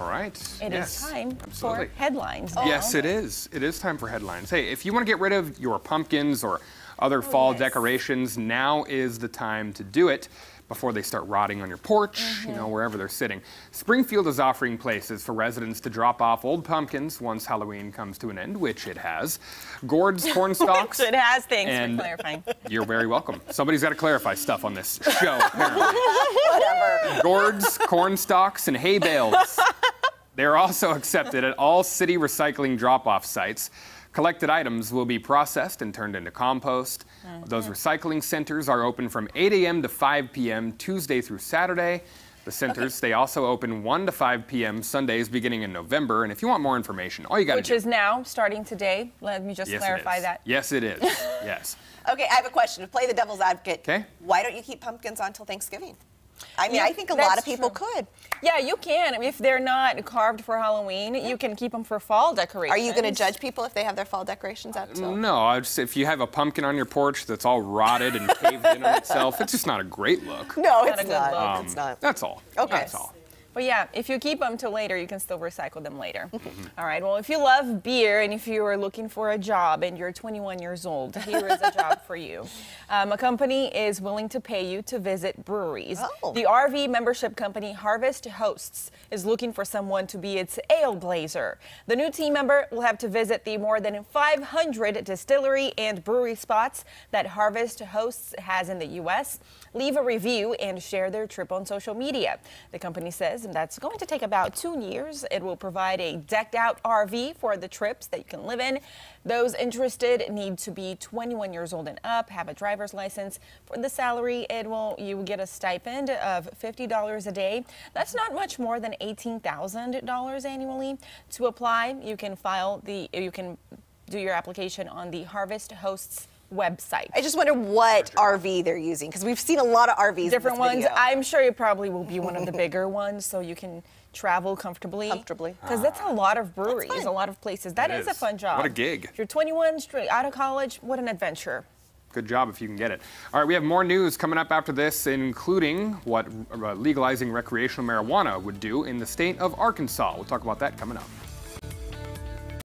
All right. It is yes, time absolutely. for headlines. Yes, it is. It is time for headlines. Hey, if you want to get rid of your pumpkins or other fall Oh, yes. decorations, now is the time to do it before they start rotting on your porch, you Mm-hmm. know, wherever they're sitting. Springfield is offering places for residents to drop off old pumpkins once Halloween comes to an end, which it has. Gourd's corn stalks. It has. Thanks And- for clarifying. You're very welcome. Somebody's got to clarify stuff on this show. Whatever. Gourds, corn stalks, and hay bales. They're also accepted at all city recycling drop off sites. Collected items will be processed and turned into compost. Mm-hmm. Those recycling centers are open from 8 a.m. to 5 p.m. Tuesday through Saturday. The centers, they also open 1 to 5 p.m. Sundays beginning in November. And if you want more information, all you got to do. Which is now starting today. Let me just yes, clarify that. Yes, it is. yes. Okay, I have a question. To play the devil's advocate. Okay. why don't you keep pumpkins on until Thanksgiving? I mean, Yeah, I think a lot of people true. could. Yeah, you can. If they're not carved for Halloween, you can keep them for fall decorations. Are you going to judge people if they have their fall decorations out uh, till? No, I would say if you have a pumpkin on your porch that's all rotted and caved in on itself, it's just not a great look. No, Not it's a good not. look. Um, it's not. That's all. Okay. That's all. But yeah, if you keep them till later, you can still recycle them later. All right. Well, if you love beer and if you are looking for a job and you're 21 years old, here is a job for you. Um, a company is willing to pay you to visit breweries. Oh. The RV membership company Harvest Hosts is looking for someone to be its ale blazer. The new team member will have to visit the more than 500 distillery and brewery spots that Harvest Hosts has in the U.S. Leave a review and share their trip on social media. The company says that's going to take about two years. It will provide a decked out RV for the trips that you can live in. Those interested need to be 21 years old and up, have a driver's license. For the salary, it will you will get a stipend of $50 a day. That's not much more than $18,000 annually. To apply, you can file the you can do your application on the Harvest Hosts website. I just wonder what RV they're using because we've seen a lot of RVs. in different this ones. video. I'm sure it probably will be one of the bigger ones, so you can travel comfortably. Comfortably. Because that's a lot of breweries, a lot of places. That It is a fun job. What a gig. If you're 21, straight out of college, what an adventure. Good job if you can get it. All right, we have more news coming up after this, including what uh, legalizing recreational marijuana would do in the state of Arkansas. We'll talk about that coming up.